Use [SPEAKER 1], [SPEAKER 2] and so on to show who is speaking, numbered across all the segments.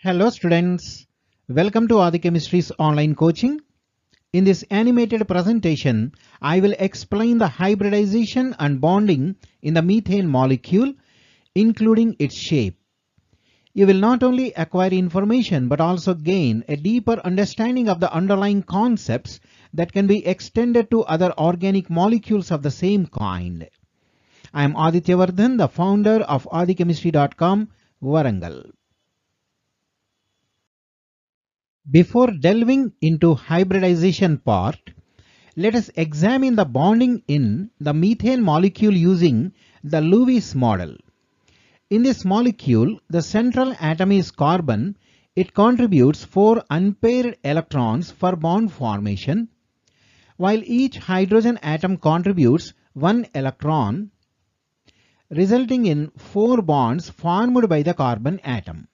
[SPEAKER 1] Hello students, welcome to Adi Chemistry's online coaching. In this animated presentation, I will explain the hybridization and bonding in the methane molecule, including its shape. You will not only acquire information but also gain a deeper understanding of the underlying concepts that can be extended to other organic molecules of the same kind. I am Aditya Vardhan, the founder of adichemistry.com, Warangal. Before delving into hybridization part, let us examine the bonding in the methane molecule using the Lewis model. In this molecule, the central atom is carbon. It contributes 4 unpaired electrons for bond formation, while each hydrogen atom contributes 1 electron resulting in four bonds formed by the carbon atom.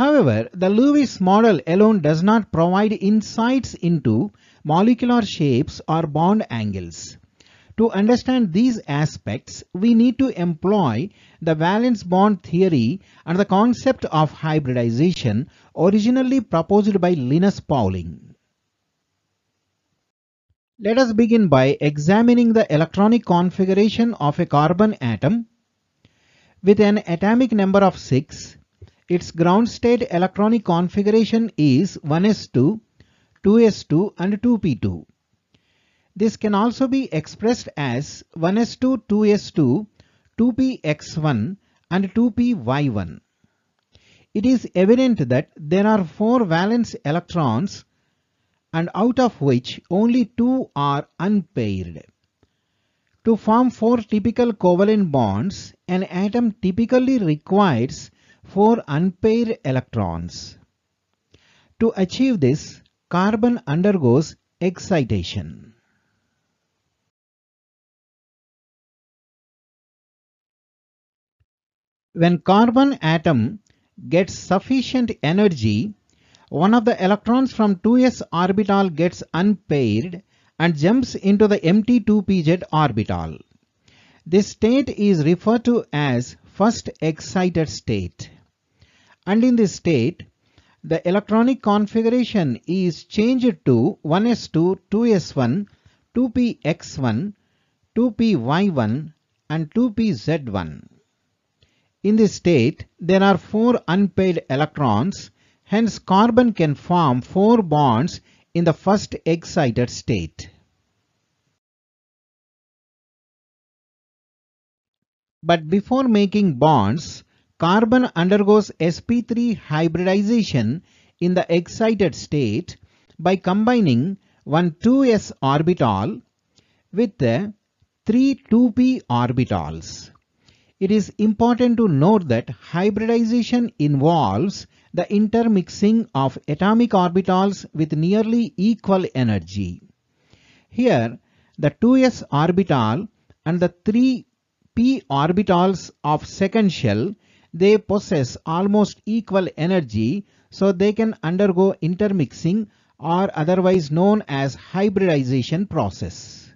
[SPEAKER 1] However, the Lewis model alone does not provide insights into molecular shapes or bond angles. To understand these aspects, we need to employ the valence bond theory and the concept of hybridization originally proposed by Linus Pauling. Let us begin by examining the electronic configuration of a carbon atom. With an atomic number of 6, its ground state electronic configuration is 1s2, 2s2 and 2p2. This can also be expressed as 1s2, 2s2, 2px1 and 2py1. It is evident that there are four valence electrons and out of which only two are unpaired. To form four typical covalent bonds, an atom typically requires four unpaired electrons. To achieve this, carbon undergoes excitation. When carbon atom gets sufficient energy, one of the electrons from 2s orbital gets unpaired and jumps into the empty 2pz orbital. This state is referred to as first excited state. And in this state, the electronic configuration is changed to 1s2, 2s1, 2px1, 2py1 and 2pz1. In this state, there are four unpaired electrons Hence carbon can form four bonds in the first excited state. But before making bonds, carbon undergoes sp3 hybridization in the excited state by combining one 2s orbital with the three 2p orbitals. It is important to note that hybridization involves the intermixing of atomic orbitals with nearly equal energy. Here, the 2s orbital and the 3 p orbitals of second shell, they possess almost equal energy so they can undergo intermixing or otherwise known as hybridization process.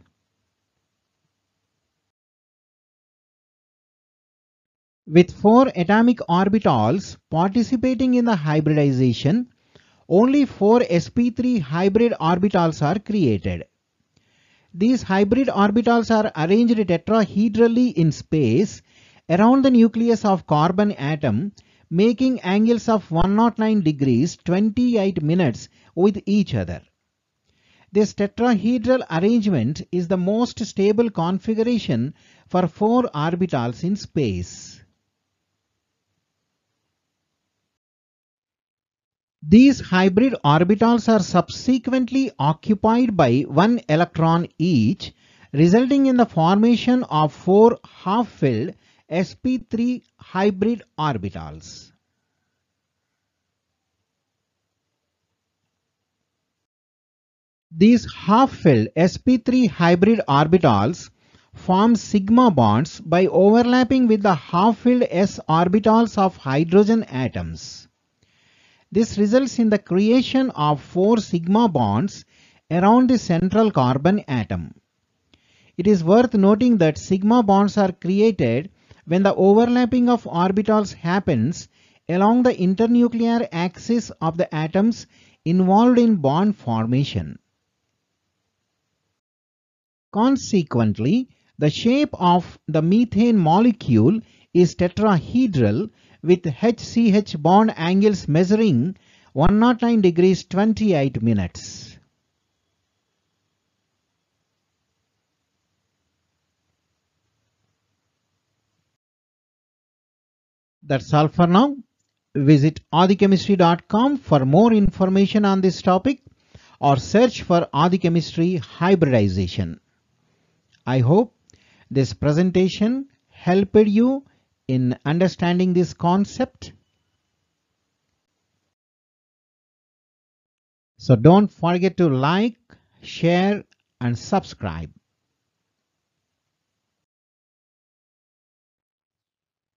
[SPEAKER 1] With four atomic orbitals participating in the hybridization, only four sp3 hybrid orbitals are created. These hybrid orbitals are arranged tetrahedrally in space around the nucleus of carbon atom making angles of 109 degrees 28 minutes with each other. This tetrahedral arrangement is the most stable configuration for four orbitals in space. These hybrid orbitals are subsequently occupied by one electron each, resulting in the formation of four half-filled sp3 hybrid orbitals. These half-filled sp3 hybrid orbitals form sigma bonds by overlapping with the half-filled s orbitals of hydrogen atoms. This results in the creation of four sigma bonds around the central carbon atom. It is worth noting that sigma bonds are created when the overlapping of orbitals happens along the internuclear axis of the atoms involved in bond formation. Consequently, the shape of the methane molecule is tetrahedral with HCH bond angles measuring 109 degrees 28 minutes. That's all for now. Visit adichemistry.com for more information on this topic or search for adichemistry hybridization. I hope this presentation helped you in understanding this concept. So don't forget to like, share and subscribe.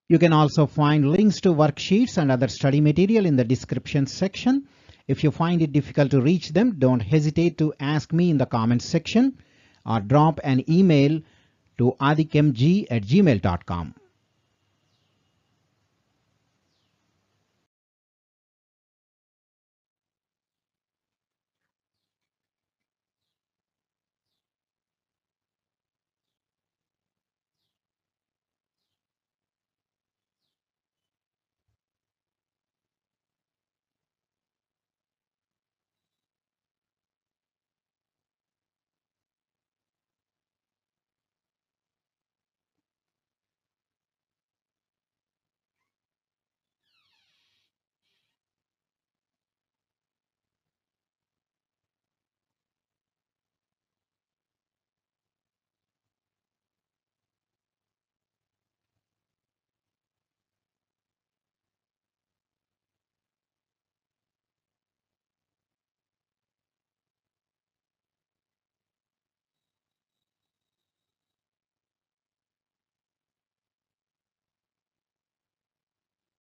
[SPEAKER 1] You can also find links to worksheets and other study material in the description section. If you find it difficult to reach them, don't hesitate to ask me in the comments section or drop an email to adichemg at gmail.com.